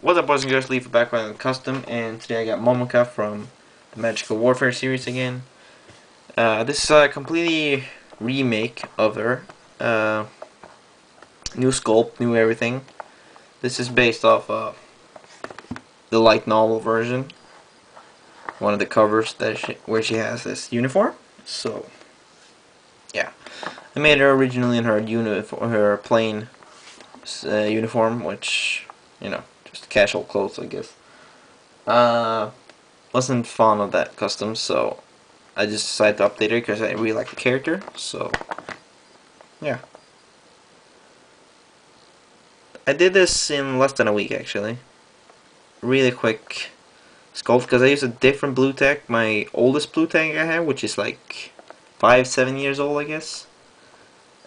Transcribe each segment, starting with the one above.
What's up boys and girls, Leaf back with Custom, and today I got Momoka from the Magical Warfare series again. Uh, this is a completely remake of her. Uh, new sculpt, new everything. This is based off uh, the light novel version. One of the covers that she, where she has this uniform. So, yeah. I made her originally in her uniform, her plain uh, uniform, which, you know, just casual clothes, I guess. Uh, wasn't fond of that custom, so I just decided to update her because I really like the character. So, yeah. I did this in less than a week, actually. Really quick sculpt because I used a different blue tech, my oldest blue tech I have, which is like five, seven years old, I guess.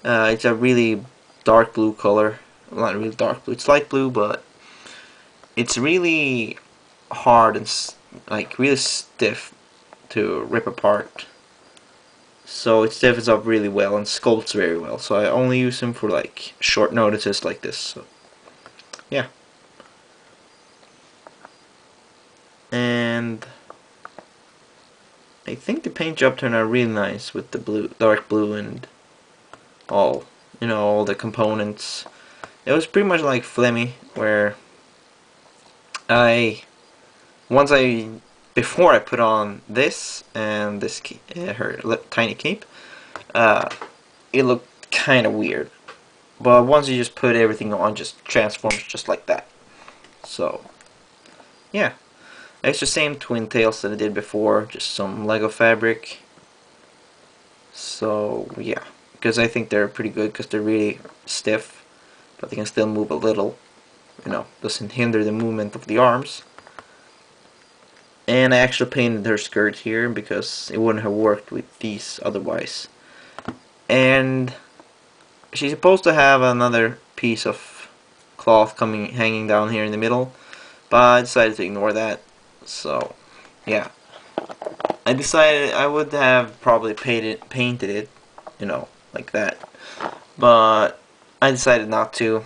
Uh, it's a really dark blue color. Not really dark blue. It's light blue, but it's really hard and like really stiff to rip apart. So it stiffens up really well and sculpts very well. So I only use them for like short notices like this. So yeah. And I think the paint job turned out really nice with the blue, dark blue and all, you know, all the components. It was pretty much like Flemmy, where I once I before I put on this and this uh, her tiny cape, uh, it looked kind of weird. But once you just put everything on, just transforms just like that. So, yeah. It's the same twin tails that I did before, just some Lego fabric. So, yeah. Because I think they're pretty good because they're really stiff, but they can still move a little. You know, doesn't hinder the movement of the arms. And I actually painted her skirt here because it wouldn't have worked with these otherwise. And she's supposed to have another piece of cloth coming hanging down here in the middle, but I decided to ignore that. So, yeah. I decided I would have probably painted painted it, you know, like that. But I decided not to.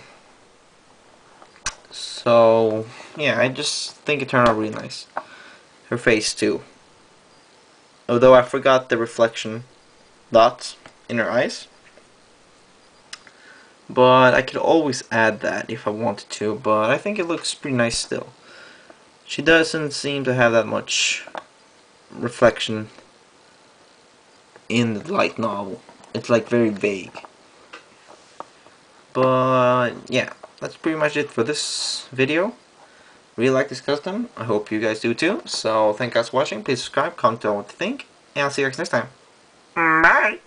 So, yeah, I just think it turned out really nice. Her face, too. Although I forgot the reflection dots in her eyes. But I could always add that if I wanted to, but I think it looks pretty nice still. She doesn't seem to have that much reflection in the light novel. It's like very vague. But yeah, that's pretty much it for this video. Really like this custom. I hope you guys do too. So thank you guys for watching. Please subscribe, comment down what you think. And I'll see you guys next time. Bye!